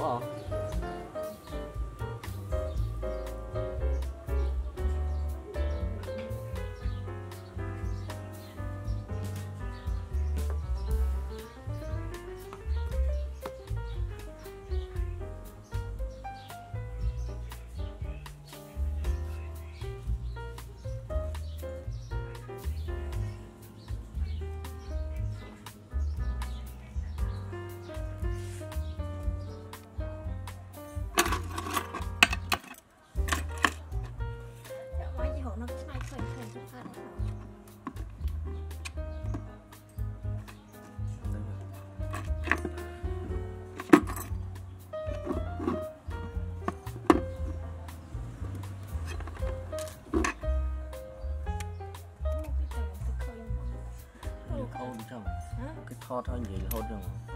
啊。Nó nhìn.